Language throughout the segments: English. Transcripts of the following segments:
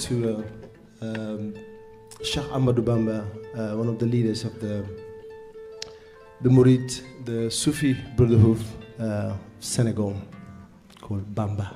to uh, um, Sheikh Ahmadou Bamba, uh, one of the leaders of the the Murid, the Sufi Brotherhood, uh, Senegal, called Bamba.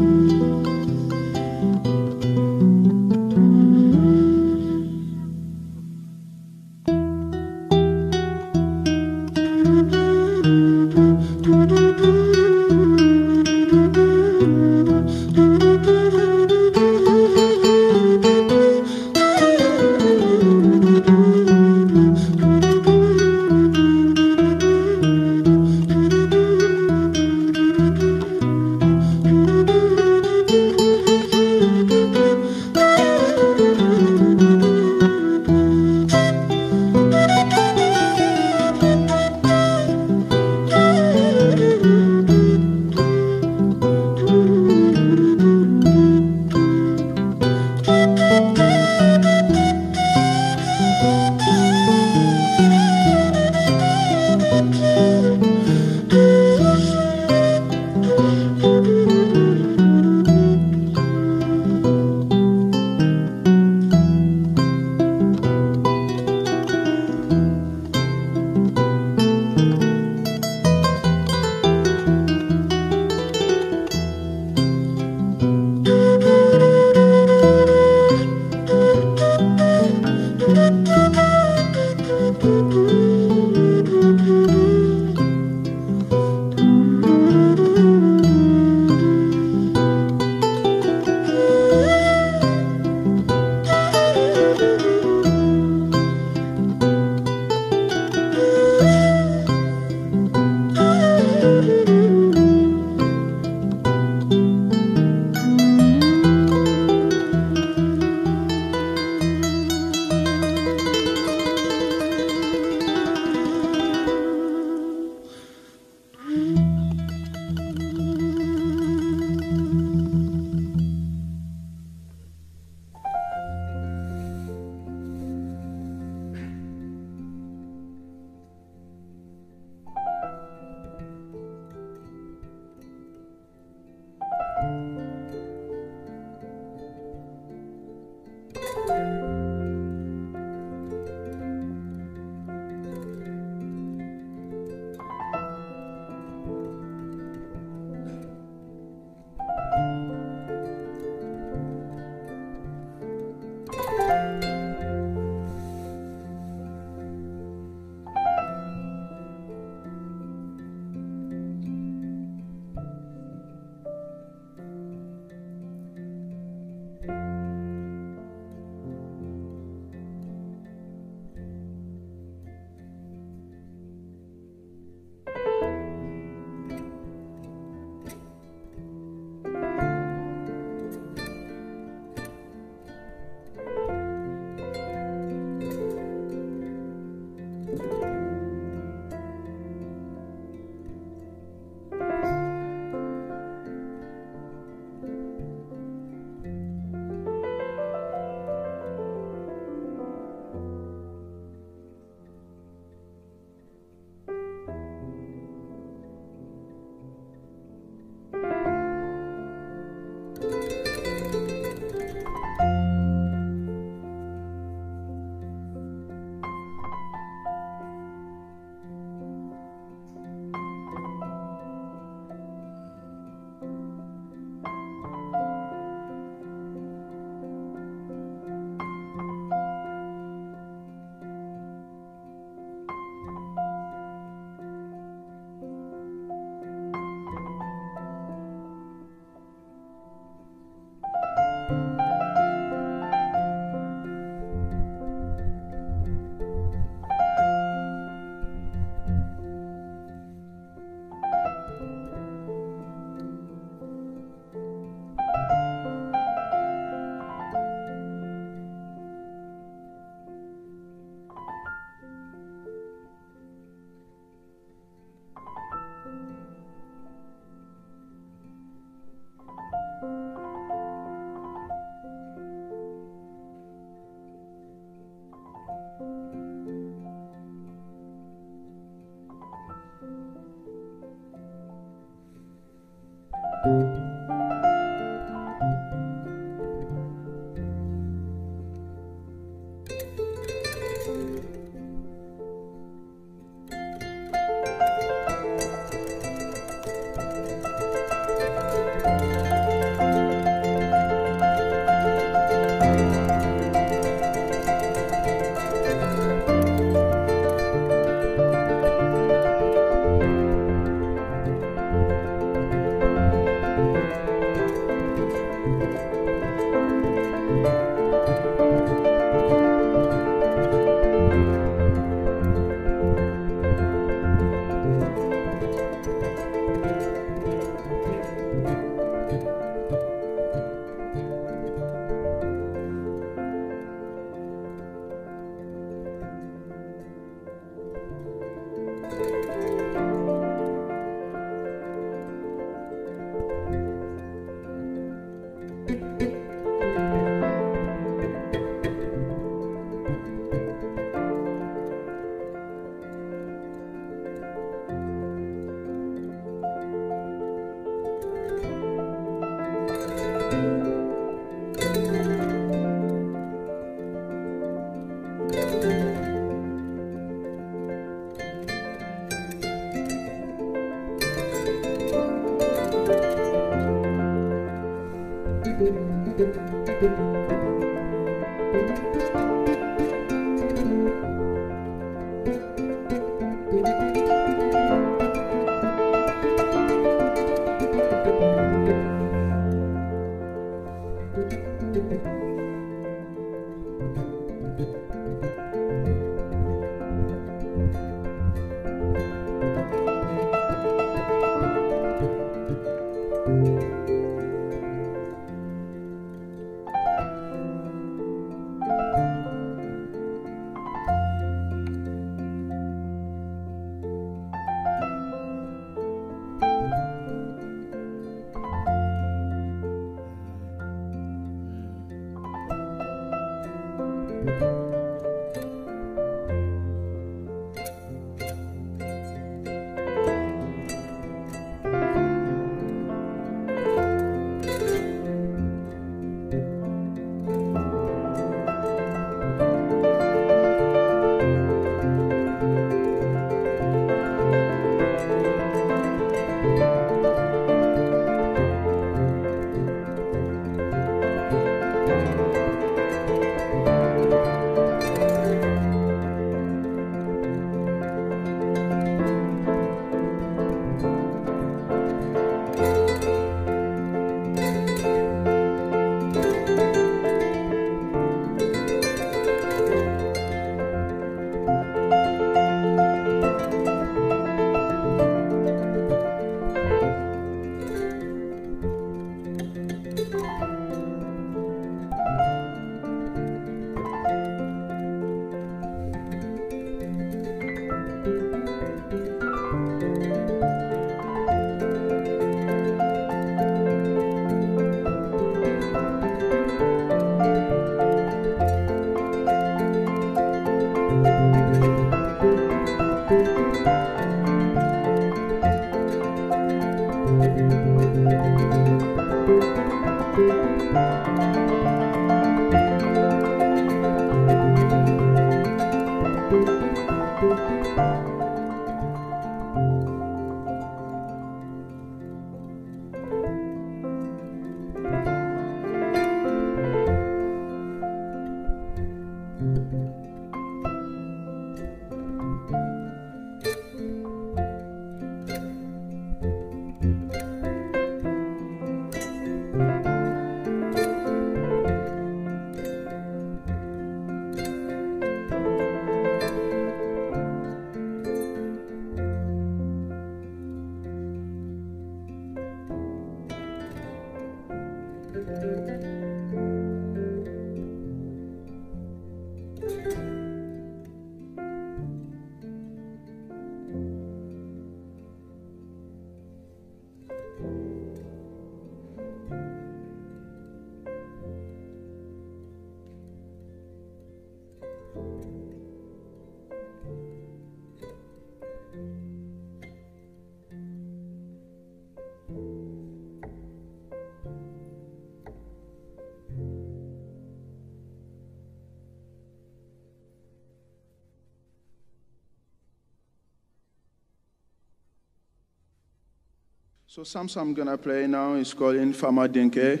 So some I'm gonna play now is called Infama Dinke.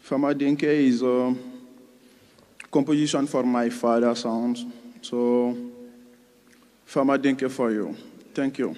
Fama Dinke is a composition for my father sounds. So Fama Dinke for you. Thank you.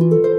Thank